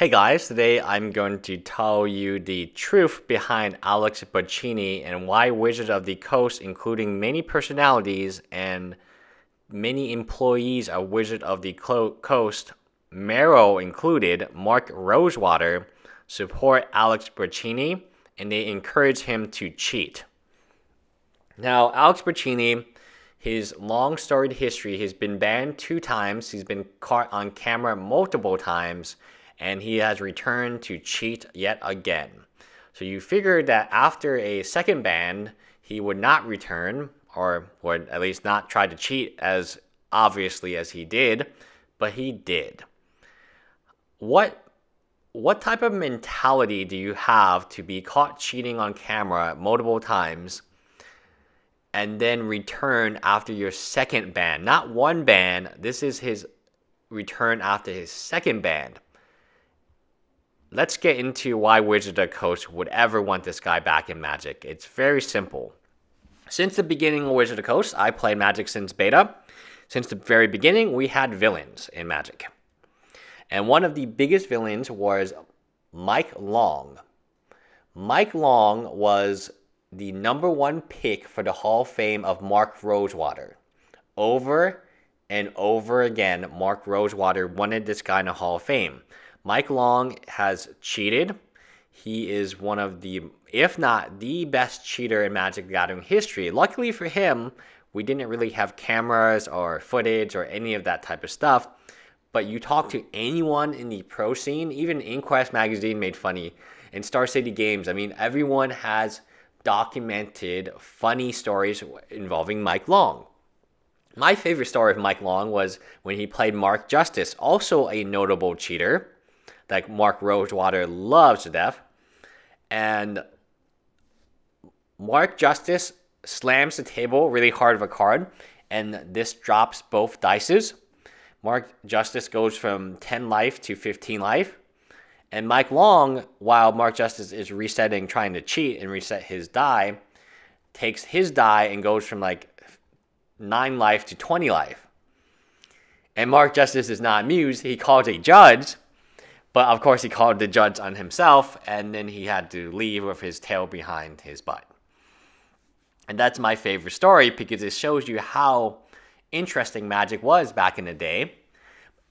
Hey guys, today I'm going to tell you the truth behind Alex Bocchini and why Wizard of the Coast, including many personalities and many employees of Wizard of the Coast, MaRo included, Mark Rosewater, support Alex Bocchini and they encourage him to cheat. Now, Alex Bocchini, his long storied history, he's been banned two times, he's been caught on camera multiple times and he has returned to cheat yet again. So you figured that after a second ban, he would not return, or would at least not try to cheat as obviously as he did, but he did. What what type of mentality do you have to be caught cheating on camera multiple times and then return after your second ban? Not one ban, this is his return after his second ban let's get into why Wizard of Coast would ever want this guy back in Magic. It's very simple. Since the beginning of Wizard of Coast, I played Magic since beta. Since the very beginning, we had villains in Magic. And one of the biggest villains was Mike Long. Mike Long was the number one pick for the Hall of Fame of Mark Rosewater. Over and over again, Mark Rosewater wanted this guy in the Hall of Fame. Mike Long has cheated. He is one of the, if not the best cheater in Magic Gathering history. Luckily for him, we didn't really have cameras or footage or any of that type of stuff. But you talk to anyone in the pro scene, even Inquest magazine made funny, in Star City Games. I mean, everyone has documented funny stories involving Mike Long. My favorite story of Mike Long was when he played Mark Justice, also a notable cheater that Mark Rosewater loves to death. And Mark Justice slams the table really hard of a card, and this drops both dices. Mark Justice goes from 10 life to 15 life. And Mike Long, while Mark Justice is resetting, trying to cheat and reset his die, takes his die and goes from like 9 life to 20 life. And Mark Justice is not amused. He calls a judge but of course, he called the judge on himself, and then he had to leave with his tail behind his butt. And that's my favorite story because it shows you how interesting magic was back in the day.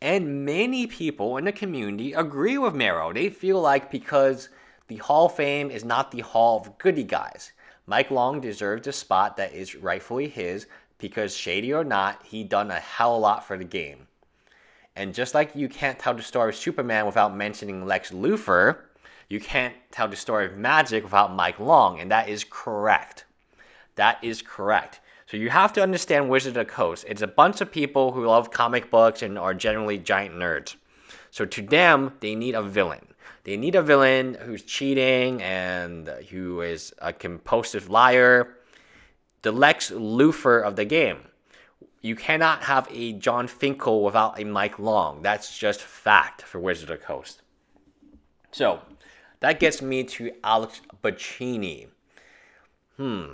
And many people in the community agree with MaRo. They feel like because the Hall of Fame is not the Hall of Goody Guys, Mike Long deserves a spot that is rightfully his because, shady or not, he done a hell of a lot for the game. And just like you can't tell the story of Superman without mentioning Lex Luthor, you can't tell the story of magic without Mike Long, and that is correct. That is correct. So you have to understand Wizard of the Coast. It's a bunch of people who love comic books and are generally giant nerds. So to them, they need a villain. They need a villain who's cheating and who is a compulsive liar. The Lex Luthor of the game you cannot have a Jon Finkel without a Mike Long. That's just fact for Wizard of Coast. So that gets me to Alex Bocchini. Hmm.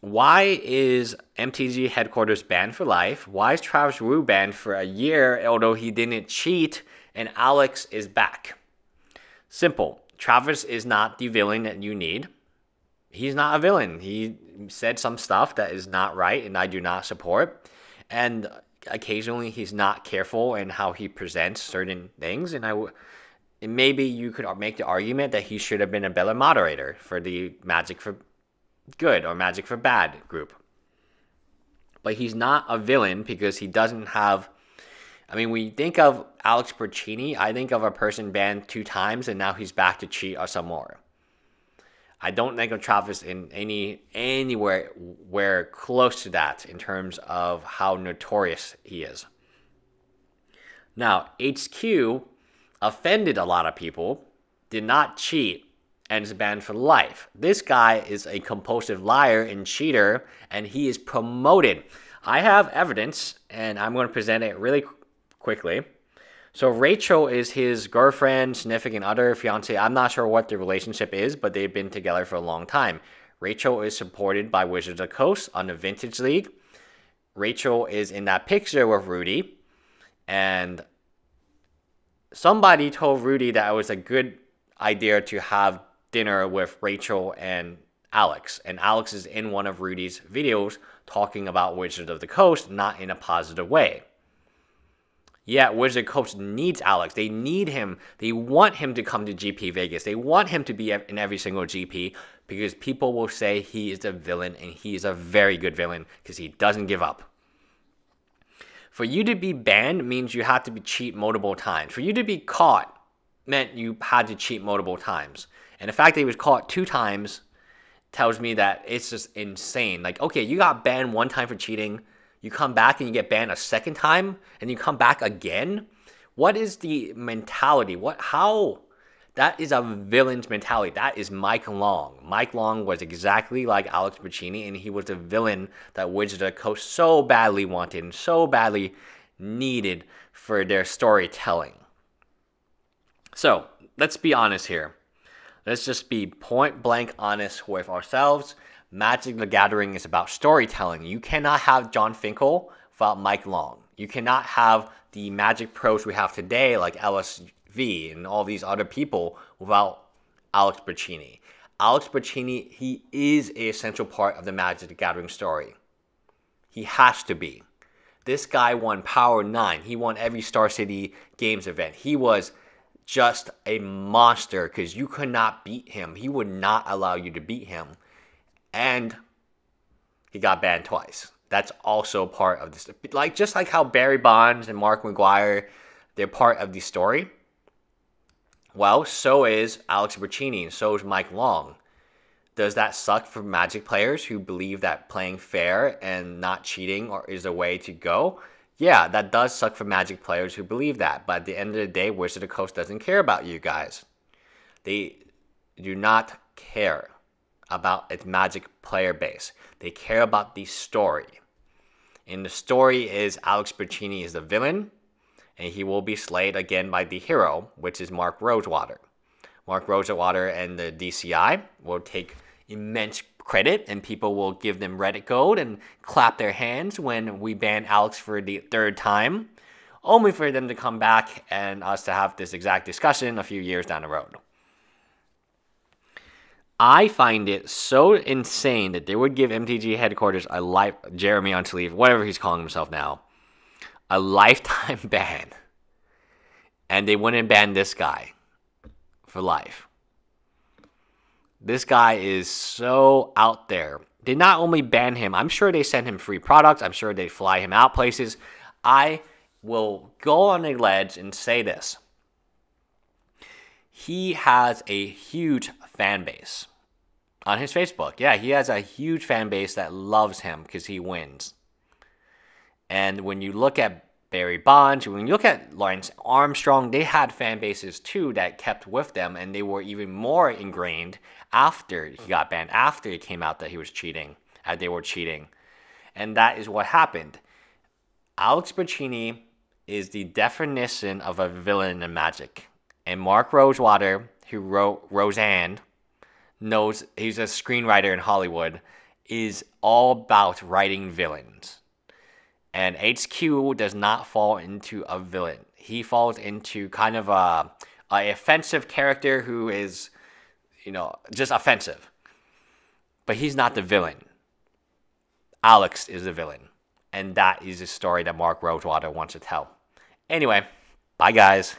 Why is MTG headquarters banned for life? Why is Travis Woo banned for a year, although he didn't cheat, and Alex is back? Simple. Travis is not the villain that you need. He's not a villain. He said some stuff that is not right, and I do not support and occasionally he's not careful in how he presents certain things and I w- maybe you could make the argument that he should have been a better moderator for the Magic for Good or Magic for Bad group. But he's not a villain because he doesn't have. I mean, we think of Alex Bocchini, I think of a person banned two times and now he's back to cheat or some more. I don't think of Travis in any anywhere where close to that in terms of how notorious he is. Now, HQ offended a lot of people, did not cheat, and is banned for life. This guy is a compulsive liar and cheater, and he is promoted. I have evidence, and I'm going to present it really quickly. So Rachel is his girlfriend, significant other, fiance. I'm not sure what the relationship is, but they've been together for a long time. Rachel is supported by Wizards of the Coast on the Vintage League. Rachel is in that picture with Rudy, and somebody told Rudy that it was a good idea to have dinner with Rachel and Alex. And Alex is in one of Rudy's videos talking about Wizard of the Coast, not in a positive way. Yeah, Wizard Coast needs Alex. They need him. They want him to come to GP Vegas. They want him to be in every single GP because people will say he is a villain and he is a very good villain because he doesn't give up. For you to be banned means you had to be cheat multiple times. For you to be caught meant you had to cheat multiple times. And the fact that he was caught two times tells me that it's just insane. Like, okay, you got banned one time for cheating, you come back and you get banned a second time, and you come back again. What is the mentality? What how? That is a villain's mentality. That is Mike Long. Mike Long was exactly like Alex Pacini, and he was the villain that Wizard Coast so badly wanted and so badly needed for their storytelling. So let's be honest here. Let's just be point blank honest with ourselves. Magic the Gathering is about storytelling. You cannot have Jon Finkel without Mike Long. You cannot have the Magic pros we have today, like LSV and all these other people, without Alex Pacini. Alex Pacini, he is a essential part of the Magic the Gathering story. He has to be. This guy won Power 9. He won every Star City Games event. He was just a monster because you could not beat him. He would not allow you to beat him. And he got banned twice. That's also part of this. Like just like how Barry Bonds and Mark McGwire, they're part of the story. Well, so is Alex Pacini and so is Mike Long. Does that suck for Magic players who believe that playing fair and not cheating or is a way to go? Yeah, that does suck for Magic players who believe that. But at the end of the day, Wizard of the Coast doesn't care about you guys. They do not care about its Magic player base. They care about the story. And the story is Alex Pacini is the villain, and he will be slayed again by the hero, which is Mark Rosewater. Mark Rosewater and the DCI will take immense credit and people will give them Reddit gold and clap their hands when we ban Alex for the third time, only for them to come back and us to have this exact discussion a few years down the road. I find it so insane that they would give MTG headquarters a life, Jeremy Unsleeve, whatever he's calling himself now, a lifetime ban. And they wouldn't ban this guy for life. This guy is so out there. They not only ban him, I'm sure they send him free products. I'm sure they fly him out places. I will go on a ledge and say this. He has a huge fan base on his Facebook. Yeah, he has a huge fan base that loves him because he wins. And when you look at Barry Bonds, when you look at Lance Armstrong, they had fan bases too that kept with them, and they were even more ingrained after he got banned, after it came out that he was cheating, that they were cheating. And that is what happened. Alex Pacini is the definition of a villain in Magic. And Mark Rosewater, who wrote Roseanne, knows he's a screenwriter in Hollywood, is all about writing villains. And HQ does not fall into a villain. He falls into kind of a, a offensive character who is, you know, just offensive. But he's not the villain. Alex is the villain. And that is the story that Mark Rosewater wants to tell. Anyway, bye guys.